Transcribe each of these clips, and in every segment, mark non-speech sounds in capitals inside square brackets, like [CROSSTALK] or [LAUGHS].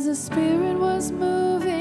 As the Spirit was moving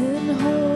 and hold.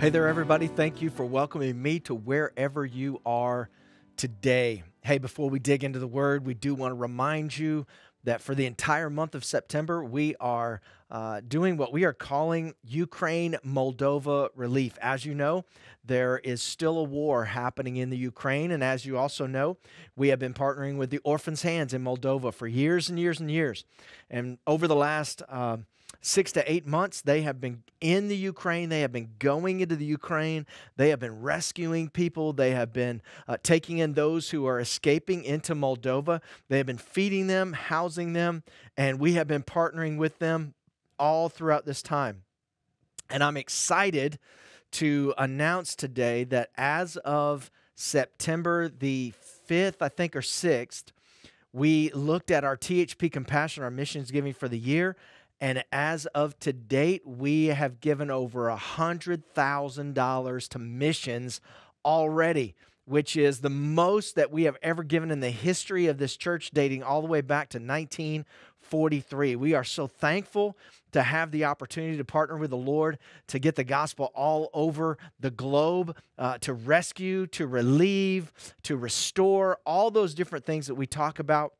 Hey there, everybody. Thank you for welcoming me to wherever you are today. Hey, before we dig into the word, we do want to remind you that for the entire month of September, we are uh, doing what we are calling Ukraine Moldova Relief. As you know, there is still a war happening in the Ukraine. And as you also know, we have been partnering with the Orphans' Hands in Moldova for years and years and years. And over the last uh, six to eight months, they have been in the Ukraine. They have been going into the Ukraine. They have been rescuing people. They have been uh, taking in those who are escaping into Moldova. They have been feeding them, housing them, and we have been partnering with them all throughout this time. And I'm excited to announce today that as of September the 5th, I think, or 6th, we looked at our THP Compassion, our missions giving for the year. And as of to date, we have given over a $100,000 to missions already, which is the most that we have ever given in the history of this church, dating all the way back to 1943. We are so thankful to have the opportunity to partner with the Lord to get the gospel all over the globe, uh, to rescue, to relieve, to restore, all those different things that we talk about.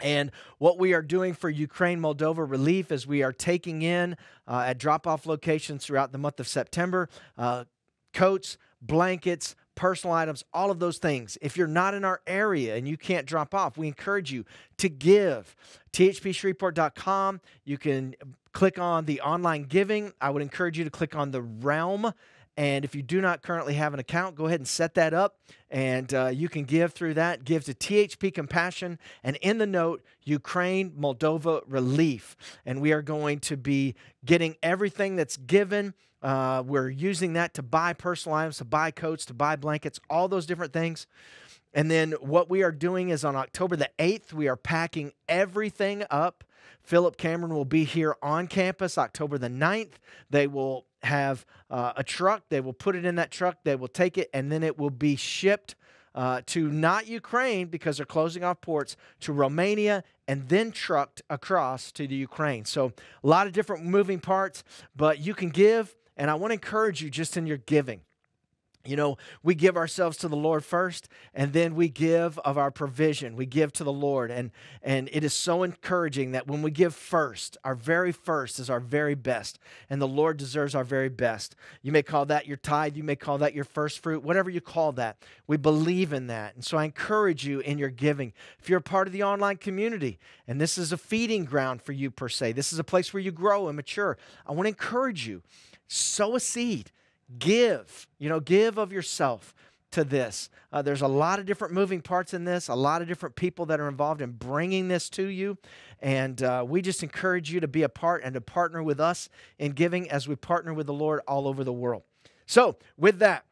And what we are doing for Ukraine Moldova relief is we are taking in uh, at drop off locations throughout the month of September uh, coats, blankets, personal items, all of those things. If you're not in our area and you can't drop off, we encourage you to give. THPShreveport.com. You can click on the online giving. I would encourage you to click on the realm. And if you do not currently have an account, go ahead and set that up. And uh, you can give through that. Give to THP Compassion. And in the note, Ukraine, Moldova Relief. And we are going to be getting everything that's given. Uh, we're using that to buy personal items, to buy coats, to buy blankets, all those different things. And then what we are doing is on October the 8th, we are packing everything up. Philip Cameron will be here on campus October the 9th. They will have uh, a truck. They will put it in that truck. They will take it, and then it will be shipped uh, to not Ukraine because they're closing off ports, to Romania, and then trucked across to the Ukraine. So a lot of different moving parts, but you can give, and I want to encourage you just in your giving. You know, we give ourselves to the Lord first, and then we give of our provision. We give to the Lord, and and it is so encouraging that when we give first, our very first is our very best, and the Lord deserves our very best. You may call that your tithe, you may call that your first fruit, whatever you call that. We believe in that, and so I encourage you in your giving. If you're a part of the online community, and this is a feeding ground for you per se, this is a place where you grow and mature. I want to encourage you: sow a seed give you know give of yourself to this uh, there's a lot of different moving parts in this a lot of different people that are involved in bringing this to you and uh, we just encourage you to be a part and to partner with us in giving as we partner with the lord all over the world so with that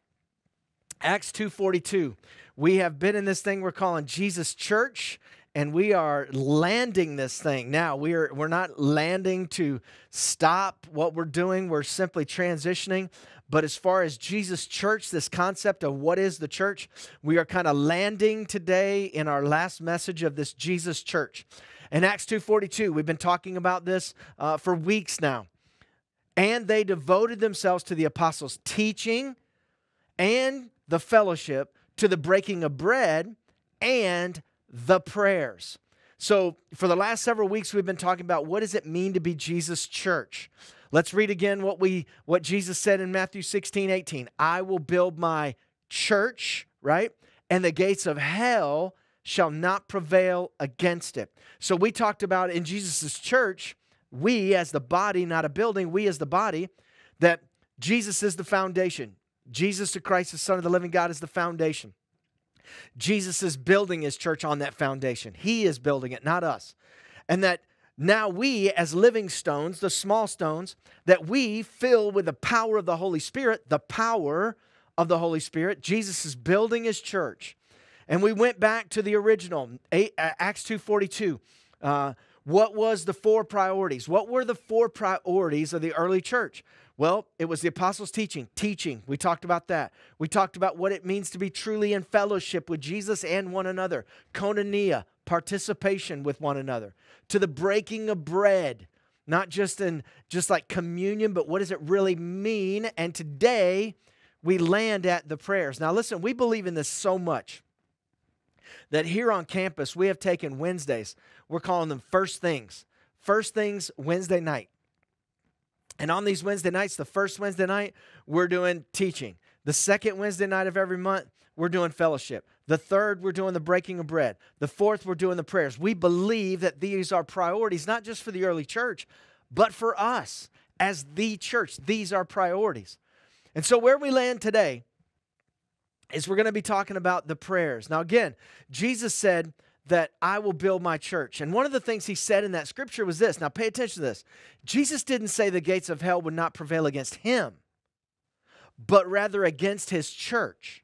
Acts 2:42. We have been in this thing we're calling Jesus Church and we are landing this thing. Now, we are we're not landing to stop what we're doing. We're simply transitioning. But as far as Jesus Church, this concept of what is the church, we are kind of landing today in our last message of this Jesus Church. In Acts 2:42, we've been talking about this uh, for weeks now. And they devoted themselves to the apostles' teaching and the fellowship, to the breaking of bread and the prayers. So, for the last several weeks, we've been talking about what does it mean to be Jesus' church. Let's read again what we what Jesus said in Matthew 16, 18. I will build my church, right? And the gates of hell shall not prevail against it. So we talked about in Jesus' church, we as the body, not a building, we as the body, that Jesus is the foundation. Jesus the Christ, the Son of the living God, is the foundation. Jesus is building his church on that foundation. He is building it, not us. And that now we, as living stones, the small stones, that we fill with the power of the Holy Spirit, the power of the Holy Spirit. Jesus is building his church. And we went back to the original, uh, Acts 2.42. Uh, what was the four priorities? What were the four priorities of the early church? Well, it was the apostles' teaching. Teaching, we talked about that. We talked about what it means to be truly in fellowship with Jesus and one another. Koinonia, participation with one another. To the breaking of bread, not just in just like communion, but what does it really mean? And today we land at the prayers. Now, listen, we believe in this so much that here on campus we have taken Wednesdays. We're calling them first things. First things Wednesday night. And on these Wednesday nights, the first Wednesday night, we're doing teaching. The second Wednesday night of every month, we're doing fellowship. The third, we're doing the breaking of bread. The fourth, we're doing the prayers. We believe that these are priorities, not just for the early church, but for us as the church. These are priorities. And so, where we land today is we're going to be talking about the prayers. Now, again, Jesus said, that I will build my church. And one of the things he said in that scripture was this. Now, pay attention to this. Jesus didn't say the gates of hell would not prevail against him, but rather against his church.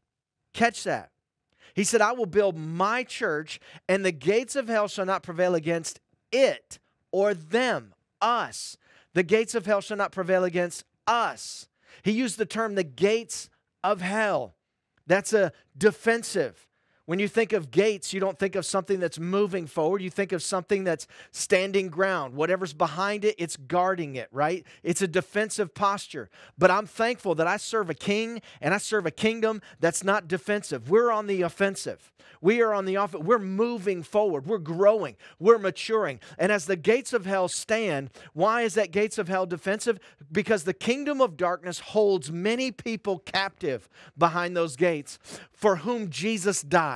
Catch that. He said, I will build my church, and the gates of hell shall not prevail against it or them, us. The gates of hell shall not prevail against us. He used the term the gates of hell. That's a defensive. When you think of gates, you don't think of something that's moving forward. You think of something that's standing ground. Whatever's behind it, it's guarding it, right? It's a defensive posture. But I'm thankful that I serve a king and I serve a kingdom that's not defensive. We're on the offensive. We are on the offensive. We're moving forward. We're growing. We're maturing. And as the gates of hell stand, why is that gates of hell defensive? Because the kingdom of darkness holds many people captive behind those gates for whom Jesus died.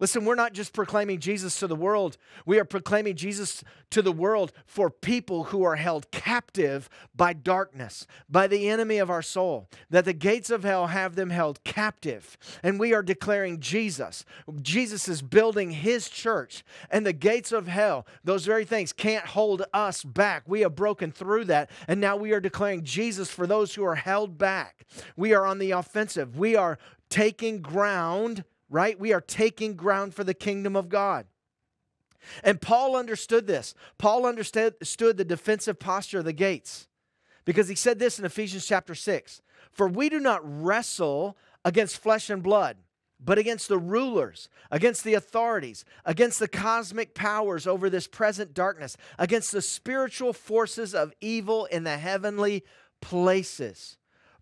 Listen, we're not just proclaiming Jesus to the world. We are proclaiming Jesus to the world for people who are held captive by darkness, by the enemy of our soul, that the gates of hell have them held captive. And we are declaring Jesus. Jesus is building his church, and the gates of hell, those very things, can't hold us back. We have broken through that, and now we are declaring Jesus for those who are held back. We are on the offensive. We are taking ground, right? We are taking ground for the kingdom of God. And Paul understood this. Paul understood the defensive posture of the gates because he said this in Ephesians chapter 6 For we do not wrestle against flesh and blood, but against the rulers, against the authorities, against the cosmic powers over this present darkness, against the spiritual forces of evil in the heavenly places.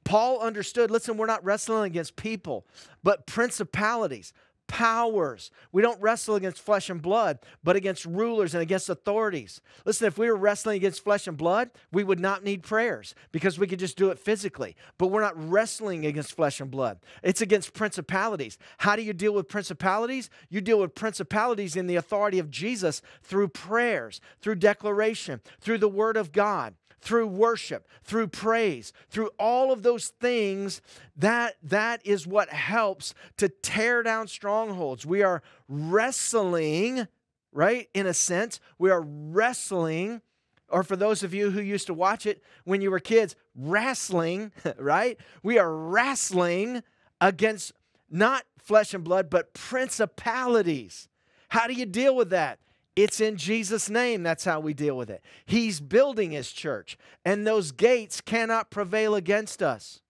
Paul understood listen, we're not wrestling against people, but principalities, powers. We don't wrestle against flesh and blood, but against rulers and against authorities. Listen, if we were wrestling against flesh and blood, we would not need prayers because we could just do it physically. But we're not wrestling against flesh and blood, it's against principalities. How do you deal with principalities? You deal with principalities in the authority of Jesus through prayers, through declaration, through the word of God through worship, through praise, through all of those things, that, that is what helps to tear down strongholds. We are wrestling, right? In a sense, we are wrestling, or for those of you who used to watch it when you were kids, wrestling, [LAUGHS] right? We are wrestling against not flesh and blood, but principalities. How do you deal with that? It's in Jesus' name. That's how we deal with it. He's building his church, and those gates cannot prevail against us.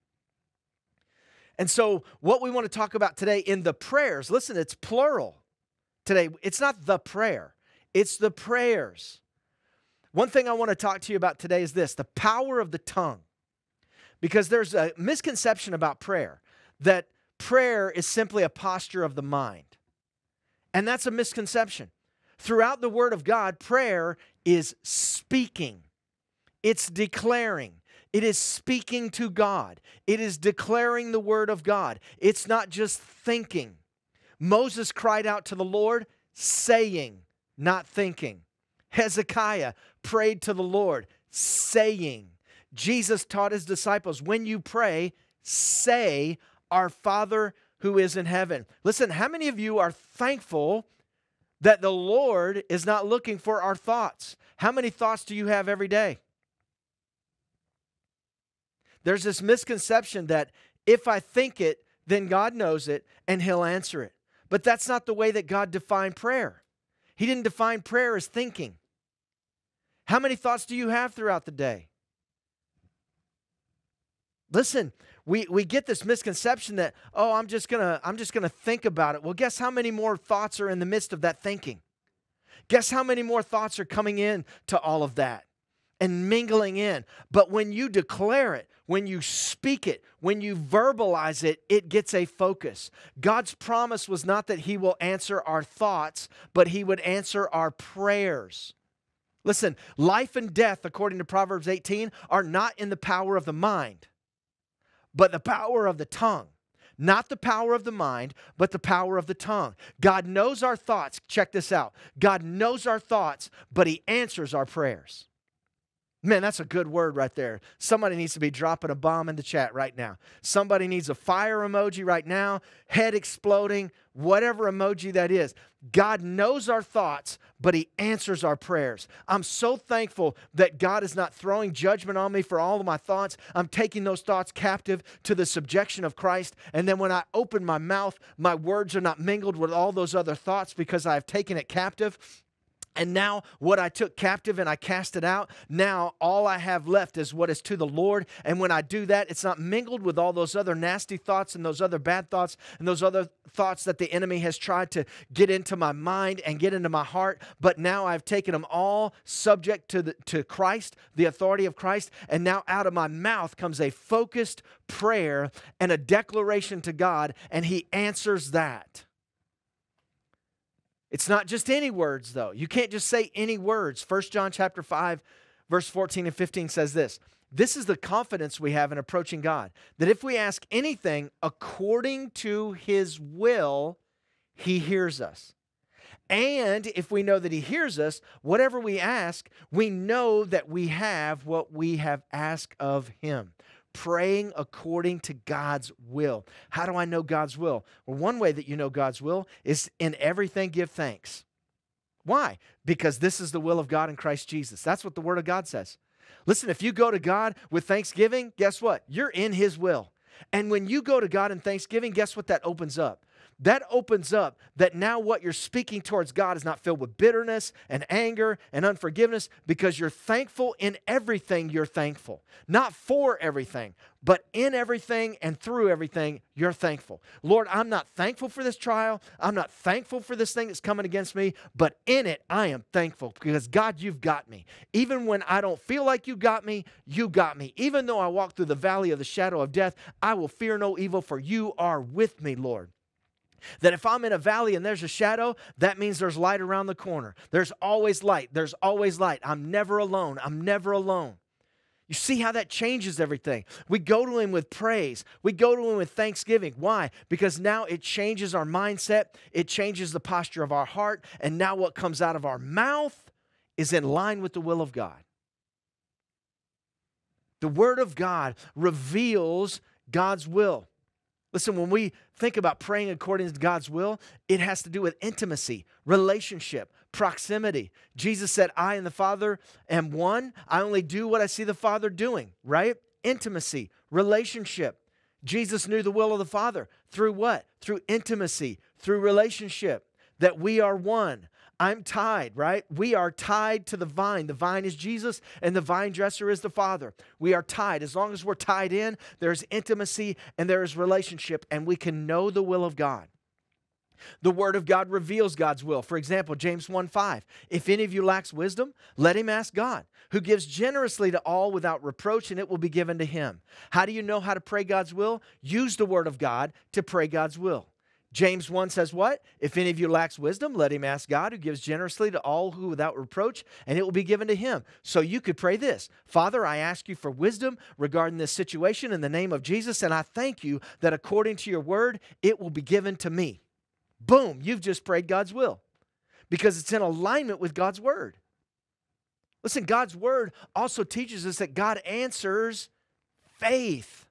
And so, what we want to talk about today in the prayers, listen, it's plural today. It's not the prayer, it's the prayers. One thing I want to talk to you about today is this the power of the tongue. Because there's a misconception about prayer that prayer is simply a posture of the mind. And that's a misconception. Throughout the Word of God, prayer is speaking, it's declaring, it is speaking to God, it is declaring the Word of God. It's not just thinking. Moses cried out to the Lord, saying, not thinking. Hezekiah prayed to the Lord, saying. Jesus taught his disciples, when you pray, say, Our Father who is in heaven. Listen, how many of you are thankful that the Lord is not looking for our thoughts? How many thoughts do you have every day? There's this misconception that if I think it, then God knows it and He'll answer it. But that's not the way that God defined prayer. He didn't define prayer as thinking. How many thoughts do you have throughout the day? Listen, we, we get this misconception that, oh, I'm just gonna, I'm just gonna think about it. Well, guess how many more thoughts are in the midst of that thinking? Guess how many more thoughts are coming in to all of that and mingling in? But when you declare it, when you speak it, when you verbalize it, it gets a focus. God's promise was not that He will answer our thoughts, but He would answer our prayers. Listen, life and death, according to Proverbs 18, are not in the power of the mind, but the power of the tongue. Not the power of the mind, but the power of the tongue. God knows our thoughts. Check this out. God knows our thoughts, but He answers our prayers. Man, that's a good word right there. Somebody needs to be dropping a bomb in the chat right now. Somebody needs a fire emoji right now, head exploding, whatever emoji that is. God knows our thoughts, but He answers our prayers. I'm so thankful that God is not throwing judgment on me for all of my thoughts. I'm taking those thoughts captive to the subjection of Christ. And then when I open my mouth, my words are not mingled with all those other thoughts because I've taken it captive. And now, what I took captive and I cast it out, now all I have left is what is to the Lord. And when I do that, it's not mingled with all those other nasty thoughts and those other bad thoughts and those other thoughts that the enemy has tried to get into my mind and get into my heart. But now I've taken them all subject to, the, to Christ, the authority of Christ. And now out of my mouth comes a focused prayer and a declaration to God, and He answers that. It's not just any words though. You can't just say any words. 1 John chapter 5 verse 14 and 15 says this. This is the confidence we have in approaching God that if we ask anything according to his will, he hears us. And if we know that he hears us, whatever we ask, we know that we have what we have asked of him praying according to God's will. How do I know God's will? Well, one way that you know God's will is in everything give thanks. Why? Because this is the will of God in Christ Jesus. That's what the Word of God says. Listen, if you go to God with thanksgiving, guess what? You're in His will. And when you go to God in thanksgiving, guess what that opens up? That opens up that now what you're speaking towards God is not filled with bitterness and anger and unforgiveness because you're thankful in everything you're thankful. Not for everything, but in everything and through everything, you're thankful. Lord, I'm not thankful for this trial. I'm not thankful for this thing that's coming against me, but in it, I am thankful because God, you've got me. Even when I don't feel like you got me, you got me. Even though I walk through the valley of the shadow of death, I will fear no evil, for you are with me, Lord. That if I'm in a valley and there's a shadow, that means there's light around the corner. There's always light. There's always light. I'm never alone. I'm never alone. You see how that changes everything. We go to Him with praise. We go to Him with thanksgiving. Why? Because now it changes our mindset, it changes the posture of our heart, and now what comes out of our mouth is in line with the will of God. The Word of God reveals God's will. Listen, when we think about praying according to God's will, it has to do with intimacy, relationship, proximity. Jesus said, I and the Father am one. I only do what I see the Father doing, right? Intimacy, relationship. Jesus knew the will of the Father. through what? Through intimacy, through relationship, that we are one. I'm tied, right? We are tied to the vine. The vine is Jesus, and the vine dresser is the Father. We are tied. As long as we're tied in, there's intimacy and there is relationship, and we can know the will of God. The Word of God reveals God's will. For example, James 1 5. If any of you lacks wisdom, let him ask God, who gives generously to all without reproach, and it will be given to him. How do you know how to pray God's will? Use the Word of God to pray God's will. James 1 says, What? If any of you lacks wisdom, let him ask God, who gives generously to all who without reproach, and it will be given to him. So you could pray this Father, I ask you for wisdom regarding this situation in the name of Jesus, and I thank you that according to your word, it will be given to me. Boom, you've just prayed God's will because it's in alignment with God's word. Listen, God's word also teaches us that God answers faith.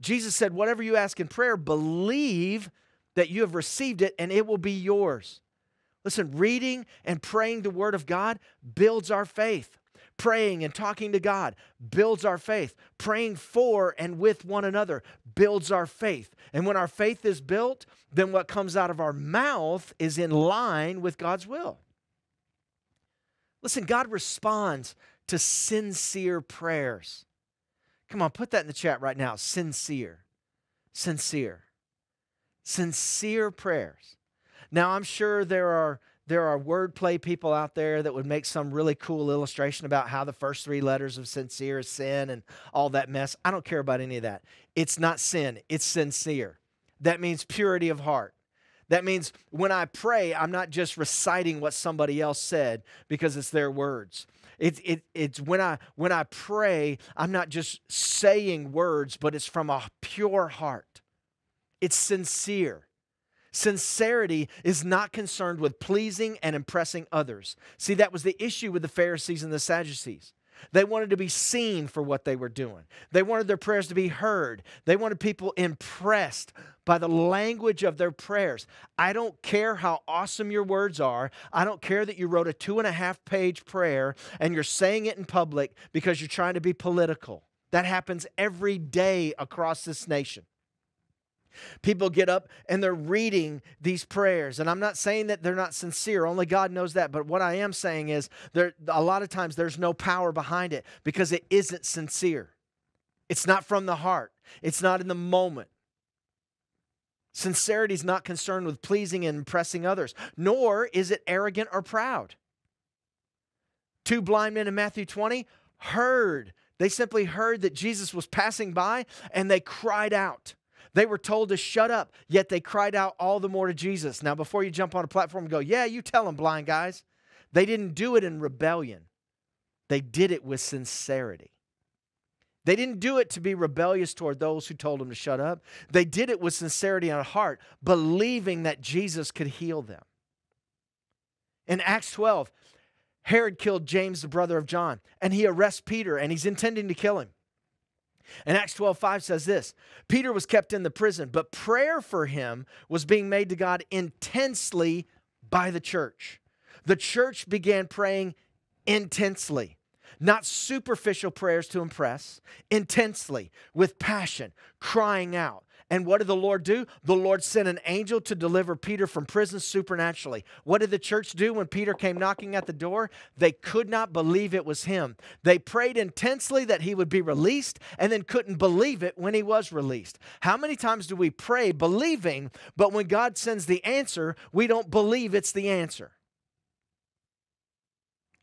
Jesus said, Whatever you ask in prayer, believe that you have received it and it will be yours. Listen, reading and praying the word of God builds our faith. Praying and talking to God builds our faith. Praying for and with one another builds our faith. And when our faith is built, then what comes out of our mouth is in line with God's will. Listen, God responds to sincere prayers. Come on, put that in the chat right now. Sincere. Sincere. Sincere prayers. Now, I'm sure there are there are wordplay people out there that would make some really cool illustration about how the first three letters of sincere is sin and all that mess. I don't care about any of that. It's not sin, it's sincere. That means purity of heart. That means when I pray, I'm not just reciting what somebody else said because it's their words. It, it, it's when I when I pray, I'm not just saying words, but it's from a pure heart. It's sincere. Sincerity is not concerned with pleasing and impressing others. See, that was the issue with the Pharisees and the Sadducees. They wanted to be seen for what they were doing. They wanted their prayers to be heard. They wanted people impressed by the language of their prayers. I don't care how awesome your words are. I don't care that you wrote a two and a half page prayer and you're saying it in public because you're trying to be political. That happens every day across this nation. People get up and they're reading these prayers. And I'm not saying that they're not sincere, only God knows that. But what I am saying is there a lot of times there's no power behind it because it isn't sincere. It's not from the heart. It's not in the moment. Sincerity is not concerned with pleasing and impressing others, nor is it arrogant or proud. Two blind men in Matthew 20 heard. They simply heard that Jesus was passing by and they cried out. They were told to shut up, yet they cried out all the more to Jesus. Now, before you jump on a platform and go, yeah, you tell them, blind guys, they didn't do it in rebellion, they did it with sincerity. They didn't do it to be rebellious toward those who told them to shut up. They did it with sincerity and heart, believing that Jesus could heal them. In Acts 12, Herod killed James, the brother of John, and he arrests Peter and he's intending to kill him. And Acts 12 5 says this Peter was kept in the prison, but prayer for him was being made to God intensely by the church. The church began praying intensely, not superficial prayers to impress, intensely, with passion, crying out, and what did the Lord do? The Lord sent an angel to deliver Peter from prison supernaturally. What did the church do when Peter came knocking at the door? They could not believe it was him. They prayed intensely that he would be released and then couldn't believe it when he was released. How many times do we pray believing, but when God sends the answer, we don't believe it's the answer?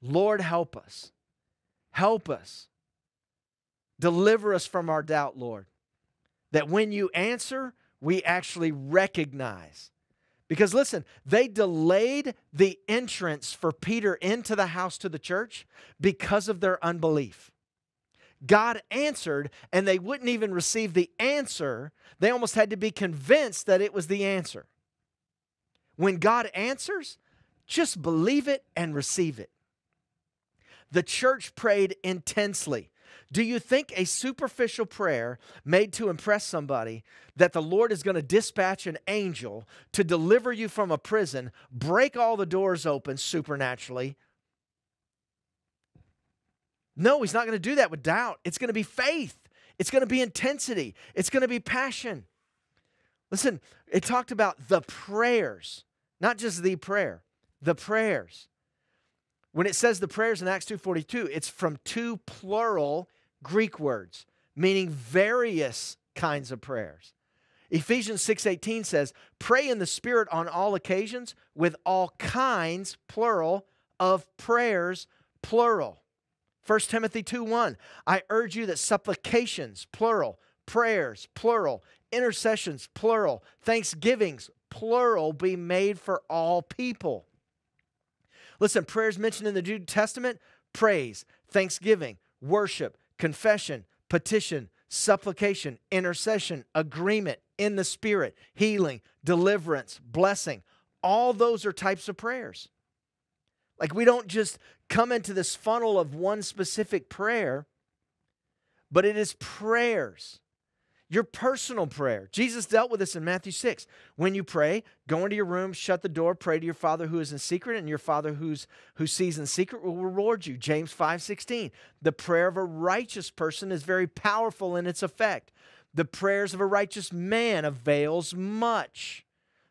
Lord, help us. Help us. Deliver us from our doubt, Lord that when you answer, we actually recognize. Because listen, they delayed the entrance for Peter into the house to the church because of their unbelief. God answered, and they wouldn't even receive the answer. They almost had to be convinced that it was the answer. When God answers, just believe it and receive it. The church prayed intensely. Do you think a superficial prayer made to impress somebody that the Lord is going to dispatch an angel to deliver you from a prison, break all the doors open supernaturally? No, He's not going to do that with doubt. It's going to be faith, it's going to be intensity, it's going to be passion. Listen, it talked about the prayers, not just the prayer, the prayers. When it says the prayers in Acts 2:42, it's from two plural Greek words, meaning various kinds of prayers. Ephesians 6:18 says, "Pray in the spirit on all occasions with all kinds plural of prayers plural." 1 Timothy 2:1, "I urge you that supplications plural, prayers plural, intercessions plural, thanksgivings plural be made for all people." Listen, prayers mentioned in the New Testament, praise, thanksgiving, worship, confession, petition, supplication, intercession, agreement, in the Spirit, healing, deliverance, blessing. All those are types of prayers. Like we don't just come into this funnel of one specific prayer, but it is prayers. Your personal prayer. Jesus dealt with this in Matthew 6. When you pray, go into your room, shut the door, pray to your Father who is in secret, and your Father who's, who sees in secret will reward you. James 5 16. The prayer of a righteous person is very powerful in its effect. The prayers of a righteous man avails much.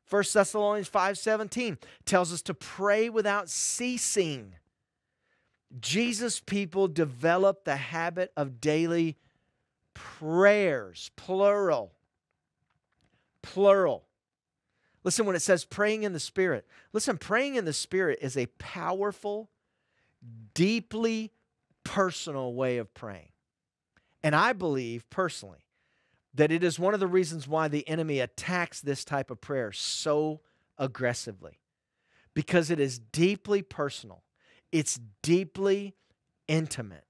1 Thessalonians 5:17 tells us to pray without ceasing. Jesus people developed the habit of daily prayers, plural. Plural. Listen, when it says praying in the Spirit, listen, praying in the Spirit is a powerful, deeply personal way of praying. And I believe personally that it is one of the reasons why the enemy attacks this type of prayer so aggressively because it is deeply personal, it's deeply intimate.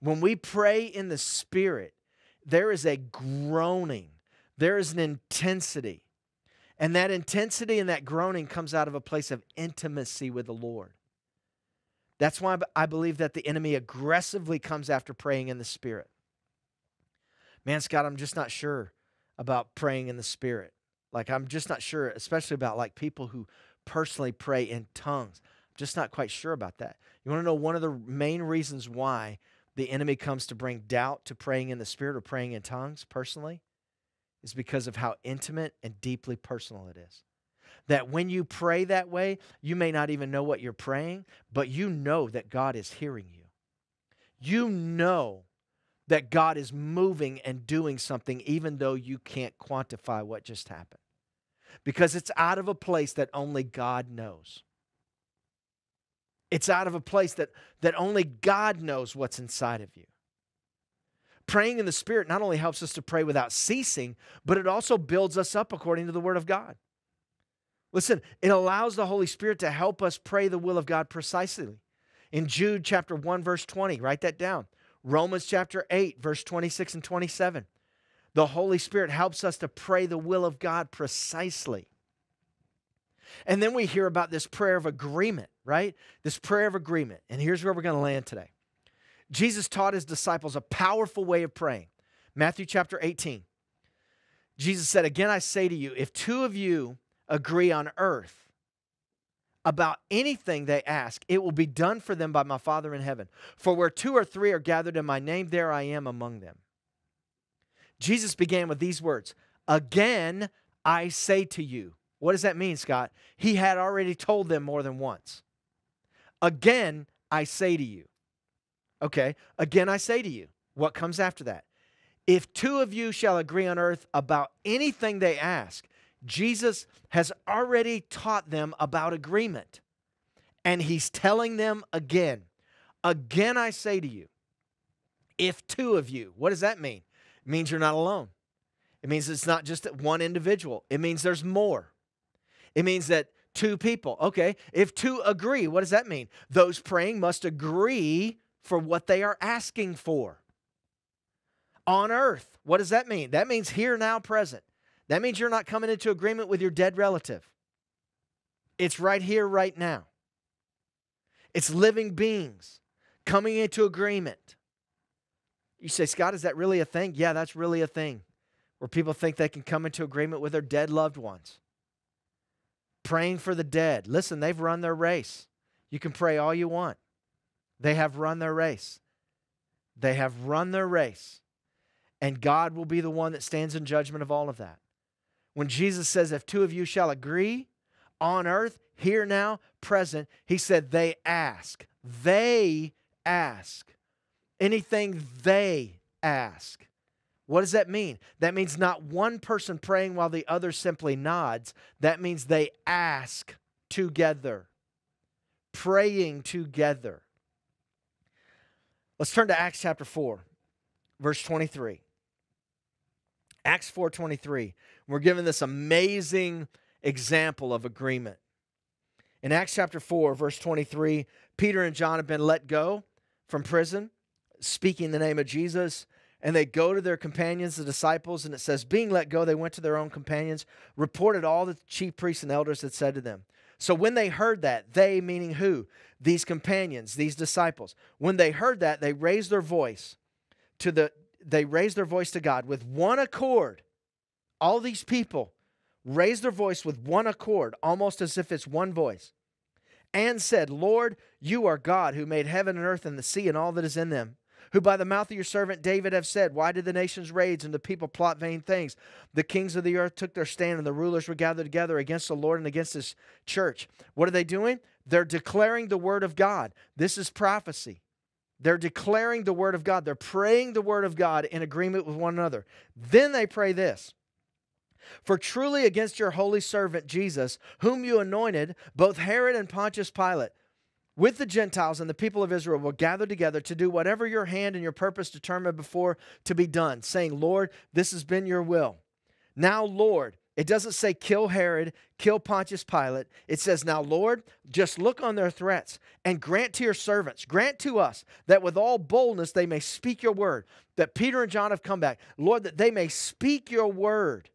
When we pray in the Spirit, there is a groaning, there is an intensity. And that intensity and that groaning comes out of a place of intimacy with the Lord. That's why I believe that the enemy aggressively comes after praying in the Spirit man, Scott, I'm just not sure about praying in the Spirit. Like, I'm just not sure, especially about like people who personally pray in tongues. I'm just not quite sure about that. You want to know one of the main reasons why the enemy comes to bring doubt to praying in the Spirit or praying in tongues personally? Is because of how intimate and deeply personal it is. That when you pray that way, you may not even know what you're praying, but you know that God is hearing you. You know that God is moving and doing something, even though you can't quantify what just happened. Because it's out of a place that only God knows. It's out of a place that, that only God knows what's inside of you. Praying in the Spirit not only helps us to pray without ceasing, but it also builds us up according to the Word of God. Listen, it allows the Holy Spirit to help us pray the will of God precisely. In Jude chapter 1, verse 20, write that down. Romans chapter 8, verse 26 and 27. The Holy Spirit helps us to pray the will of God precisely. And then we hear about this prayer of agreement, right? This prayer of agreement. And here's where we're going to land today. Jesus taught his disciples a powerful way of praying. Matthew chapter 18. Jesus said, Again, I say to you, if two of you agree on earth about anything they ask, it will be done for them by my Father in heaven. For where two or three are gathered in my name, there I am among them. Jesus began with these words Again, I say to you. What does that mean, Scott? He had already told them more than once. Again, I say to you. Okay, again, I say to you. What comes after that? If two of you shall agree on earth about anything they ask, Jesus has already taught them about agreement. And he's telling them again, again, I say to you, if two of you, what does that mean? It means you're not alone. It means it's not just one individual, it means there's more. It means that two people, okay, if two agree, what does that mean? Those praying must agree for what they are asking for. On earth, what does that mean? That means here, now, present. That means you're not coming into agreement with your dead relative. It's right here, right now. It's living beings coming into agreement. You say, Scott, is that really a thing? Yeah, that's really a thing where people think they can come into agreement with their dead loved ones. Praying for the dead. Listen, they've run their race. You can pray all you want. They have run their race. They have run their race. And God will be the one that stands in judgment of all of that. When Jesus says, If two of you shall agree on earth, here now, present, he said, They ask. They ask. Anything they ask. What does that mean? That means not one person praying while the other simply nods. That means they ask together, praying together. Let's turn to Acts chapter 4, verse 23. Acts 4:23. We're given this amazing example of agreement. In Acts chapter 4, verse 23, Peter and John have been let go from prison, speaking the name of Jesus, and they go to their companions, the disciples, and it says, being let go, they went to their own companions, reported all the chief priests and elders had said to them. So when they heard that, they, meaning who? These companions, these disciples, when they heard that, they raised their voice to the they raised their voice to God with one accord. All these people raised their voice with one accord, almost as if it's one voice, and said, Lord, you are God who made heaven and earth and the sea and all that is in them who by the mouth of your servant David have said, Why did the nations rage and the people plot vain things? The kings of the earth took their stand, and the rulers were gathered together against the Lord and against his church. What are they doing? They're declaring the word of God. This is prophecy. They're declaring the word of God. They're praying the word of God in agreement with one another. Then they pray this. For truly against your holy servant Jesus, whom you anointed, both Herod and Pontius Pilate, with the Gentiles and the people of Israel will gather together to do whatever your hand and your purpose determined before to be done, saying, Lord, this has been your will. Now, Lord, it doesn't say kill Herod, kill Pontius Pilate. It says, Now, Lord, just look on their threats and grant to your servants, grant to us that with all boldness they may speak your word. That Peter and John have come back. Lord, that they may speak your word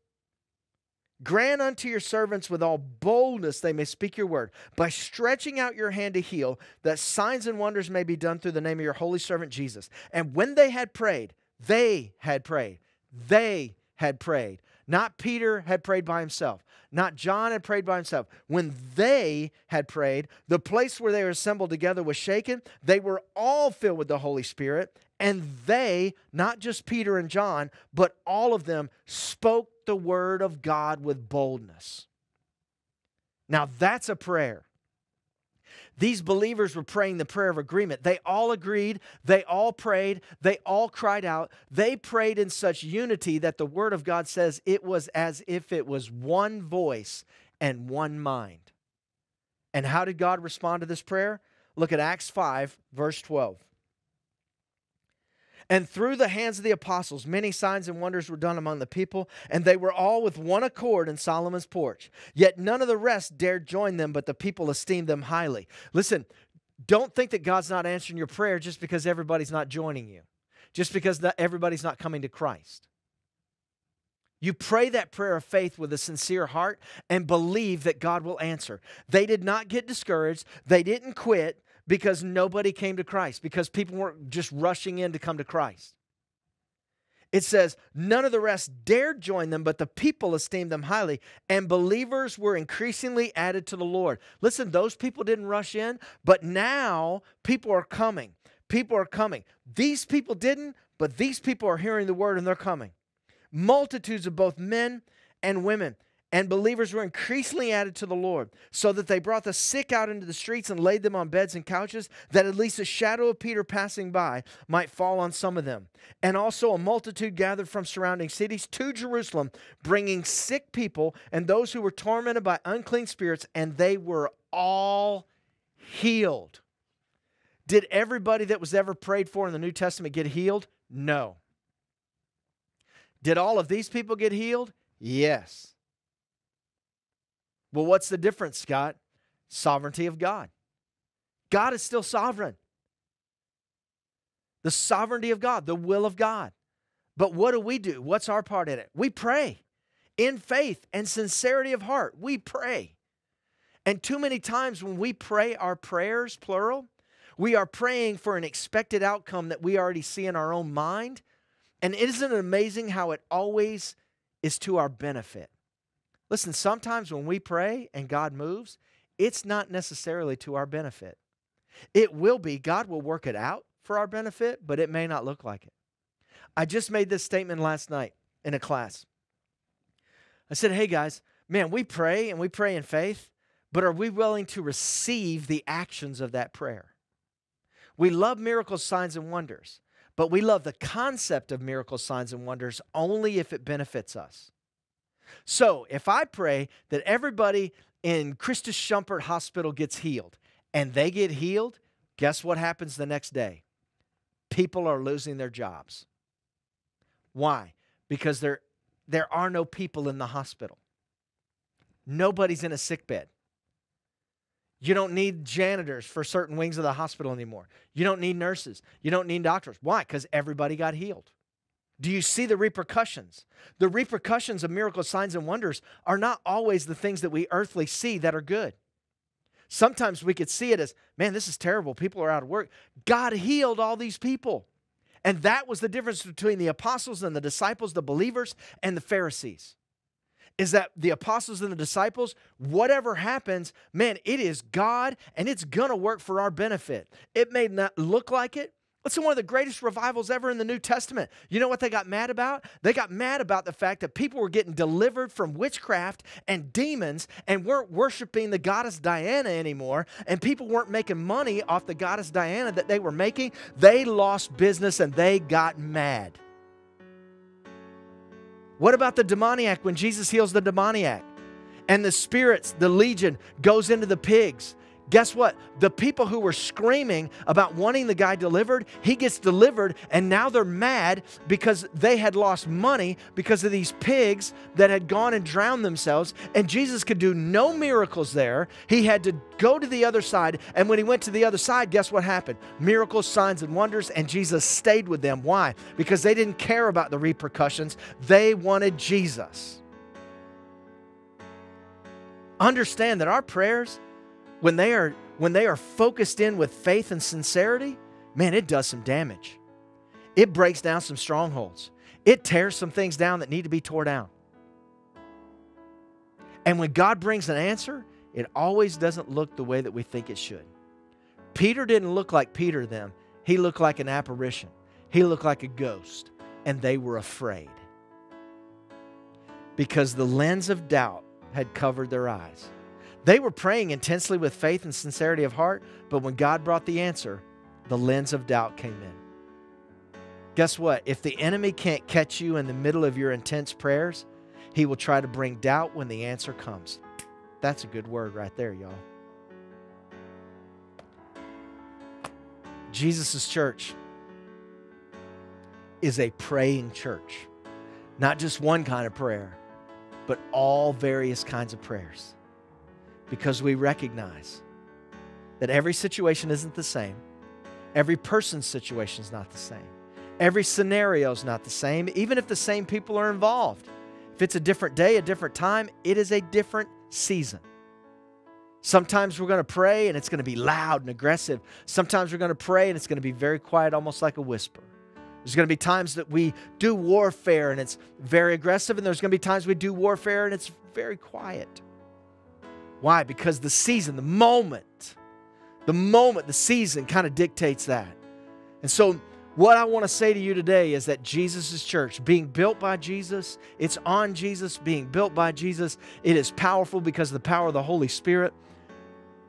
Grant unto your servants with all boldness they may speak your word, by stretching out your hand to heal, that signs and wonders may be done through the name of your holy servant Jesus. And when they had prayed, they had prayed. They had prayed. Not Peter had prayed by himself. Not John had prayed by himself. When they had prayed, the place where they were assembled together was shaken. They were all filled with the Holy Spirit. And they, not just Peter and John, but all of them spoke the word of God with boldness. Now, that's a prayer. These believers were praying the prayer of agreement. They all agreed, they all prayed, they all cried out. They prayed in such unity that the word of God says it was as if it was one voice and one mind. And how did God respond to this prayer? Look at Acts 5, verse 12. And through the hands of the apostles, many signs and wonders were done among the people, and they were all with one accord in Solomon's porch. Yet none of the rest dared join them, but the people esteemed them highly. Listen, don't think that God's not answering your prayer just because everybody's not joining you, just because everybody's not coming to Christ. You pray that prayer of faith with a sincere heart and believe that God will answer. They did not get discouraged. They didn't quit because nobody came to Christ, because people weren't just rushing in to come to Christ. It says, none of the rest dared join them, but the people esteemed them highly, and believers were increasingly added to the Lord. Listen, those people didn't rush in, but now people are coming. People are coming. These people didn't, but these people are hearing the word and they're coming. Multitudes of both men and women and believers were increasingly added to the Lord, so that they brought the sick out into the streets and laid them on beds and couches, that at least a shadow of Peter passing by might fall on some of them. And also a multitude gathered from surrounding cities to Jerusalem, bringing sick people and those who were tormented by unclean spirits, and they were all healed. Did everybody that was ever prayed for in the New Testament get healed? No. Did all of these people get healed? Yes. Well, what's the difference, Scott? Sovereignty of God. God is still sovereign. The sovereignty of God, the will of God. But what do we do? What's our part in it? We pray in faith and sincerity of heart. We pray. And too many times when we pray our prayers, plural, we are praying for an expected outcome that we already see in our own mind. And isn't it amazing how it always is to our benefit? Listen, sometimes when we pray and God moves, it's not necessarily to our benefit. It will be, God will work it out for our benefit, but it may not look like it. I just made this statement last night in a class. I said, hey guys, man, we pray and we pray in faith, but are we willing to receive the actions of that prayer? We love miracles, signs, and wonders, but we love the concept of miracles, signs, and wonders only if it benefits us. So if I pray that everybody in Christus Schumpert Hospital gets healed and they get healed, guess what happens the next day? People are losing their jobs. Why? Because there, there are no people in the hospital. Nobody's in a sick bed. You don't need janitors for certain wings of the hospital anymore. You don't need nurses. You don't need doctors. Why? Because everybody got healed. Do you see the repercussions? The repercussions of miracles, signs, and wonders are not always the things that we earthly see that are good. Sometimes we could see it as, man, this is terrible. People are out of work. God healed all these people. And that was the difference between the apostles and the disciples, the believers and the Pharisees is that the apostles and the disciples, whatever happens, man, it is God and it's going to work for our benefit. It may not look like it. It's one of the greatest revivals ever in the New Testament. You know what they got mad about? They got mad about the fact that people were getting delivered from witchcraft and demons and weren't worshiping the goddess Diana anymore, and people weren't making money off the goddess Diana that they were making. They lost business and they got mad. What about the demoniac when Jesus heals the demoniac? And the spirits, the legion, goes into the pigs. Guess what? The people who were screaming about wanting the guy delivered, he gets delivered, and now they're mad because they had lost money because of these pigs that had gone and drowned themselves. And Jesus could do no miracles there. He had to go to the other side. And when he went to the other side, guess what happened? Miracles, signs, and wonders. And Jesus stayed with them. Why? Because they didn't care about the repercussions, they wanted Jesus. Understand that our prayers, when they are when they are focused in with faith and sincerity, man, it does some damage. It breaks down some strongholds. It tears some things down that need to be tore down. And when God brings an answer, it always doesn't look the way that we think it should. Peter didn't look like Peter then. He looked like an apparition. He looked like a ghost, and they were afraid. Because the lens of doubt had covered their eyes. They were praying intensely with faith and sincerity of heart, but when God brought the answer, the lens of doubt came in. Guess what? If the enemy can't catch you in the middle of your intense prayers, he will try to bring doubt when the answer comes. That's a good word right there, y'all. Jesus' church is a praying church. Not just one kind of prayer, but all various kinds of prayers because we recognize that every situation isn't the same. Every person's situation is not the same. Every scenario is not the same, even if the same people are involved. If it's a different day, a different time, it is a different season. Sometimes we're going to pray and it's going to be loud and aggressive. Sometimes we're going to pray and it's going to be very quiet, almost like a whisper. There's going to be times that we do warfare and it's very aggressive, and there's going to be times we do warfare and it's very quiet. Why? Because the season, the moment, the moment, the season kind of dictates that. And so, what I want to say to you today is that Jesus' church, being built by Jesus, it's on Jesus, being built by Jesus, it is powerful because of the power of the Holy Spirit.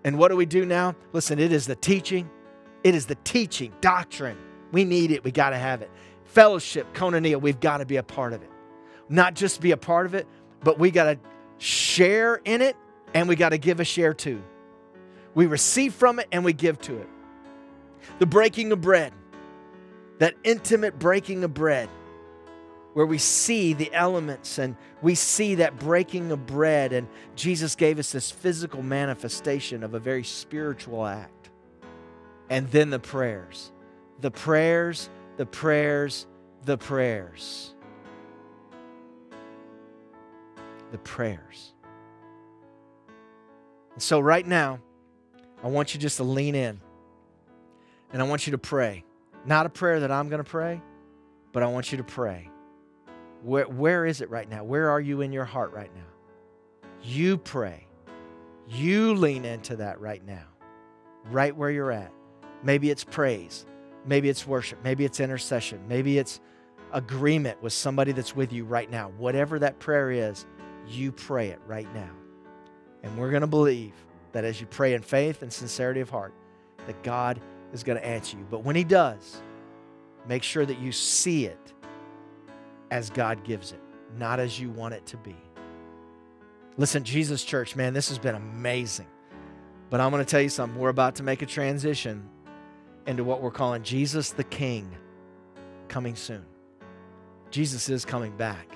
And what do we do now? Listen, it is the teaching, it is the teaching, doctrine. We need it, we got to have it. Fellowship, koinonia, we've got to be a part of it. Not just be a part of it, but we got to share in it and we got to give a share too. We receive from it and we give to it. The breaking of bread, that intimate breaking of bread, where we see the elements and we see that breaking of bread, and Jesus gave us this physical manifestation of a very spiritual act. And then the prayers, the prayers, the prayers, the prayers. The prayers. And so, right now, I want you just to lean in and I want you to pray. Not a prayer that I'm going to pray, but I want you to pray. Where, where is it right now? Where are you in your heart right now? You pray. You lean into that right now, right where you're at. Maybe it's praise. Maybe it's worship. Maybe it's intercession. Maybe it's agreement with somebody that's with you right now. Whatever that prayer is, you pray it right now. And we're going to believe that as you pray in faith and sincerity of heart, that God is going to answer you. But when He does, make sure that you see it as God gives it, not as you want it to be. Listen, Jesus Church, man, this has been amazing. But I'm going to tell you something. We're about to make a transition into what we're calling Jesus the King coming soon. Jesus is coming back.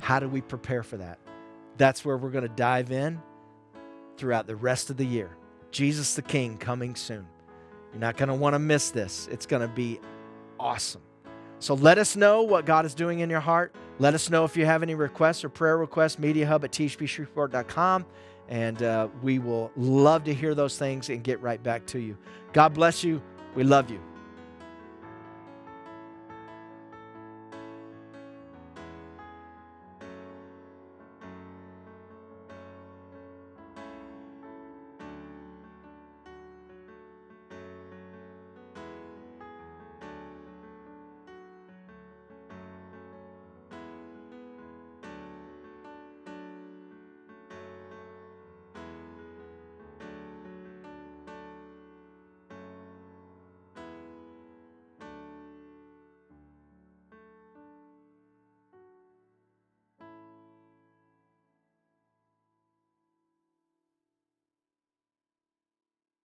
How do we prepare for that? That's where we're going to dive in throughout the rest of the year. Jesus the King coming soon. You're not going to want to miss this. It's going to be awesome. So let us know what God is doing in your heart. Let us know if you have any requests or prayer requests, mediahub at thpshreveport.com. And uh, we will love to hear those things and get right back to you. God bless you. We love you.